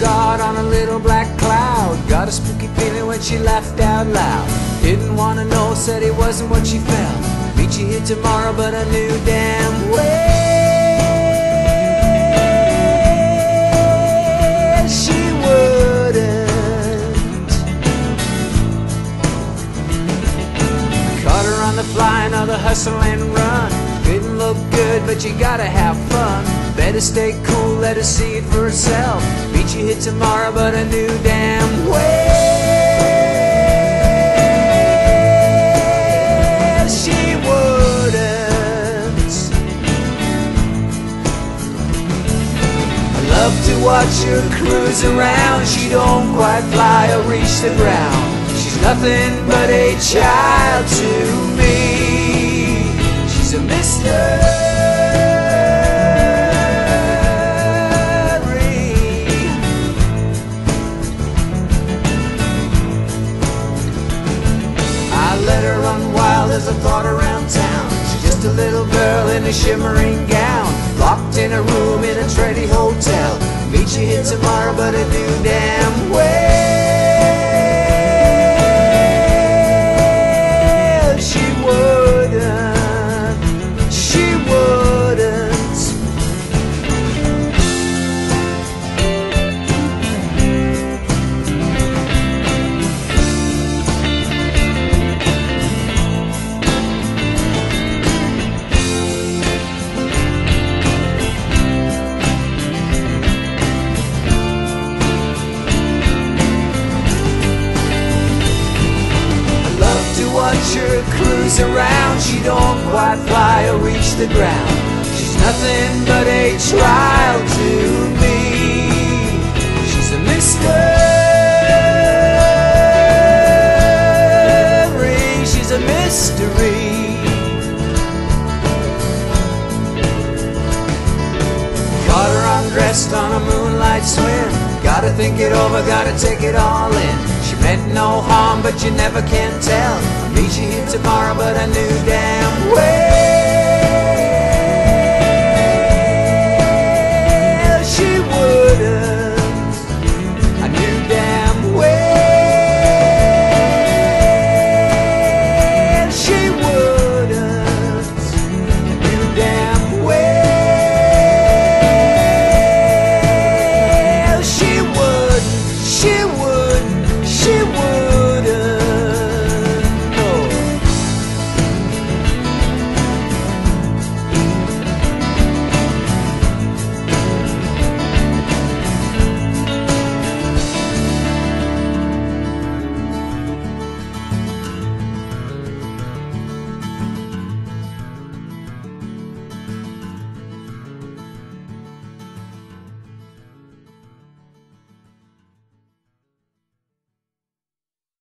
God on a little black cloud. Got a spooky feeling when she laughed out loud. Didn't wanna know, said it wasn't what she felt. Meet you here tomorrow, but I knew damn well she wouldn't. Caught her on the fly, another hustle and run. Look good, but you gotta have fun. Better stay cool, let her see it for herself. Meet you here tomorrow, but I knew damn well she wouldn't. I love to watch her cruise around. She don't quite fly or reach the ground. She's nothing but a child to me. As I thought around town. She's just a little girl in a shimmering gown, locked in a room in a trendy hotel. Meet you here tomorrow, but I knew damn love to watch her cruise around. She don't quite fly or reach the ground. She's nothing but a trial to me. She's a mystery. She's a mystery. Caught her undressed on a moonlight swim. Gotta think it over, gotta take it all in. She meant no harm, but you never can tell. Meet you here tomorrow, but I knew damn well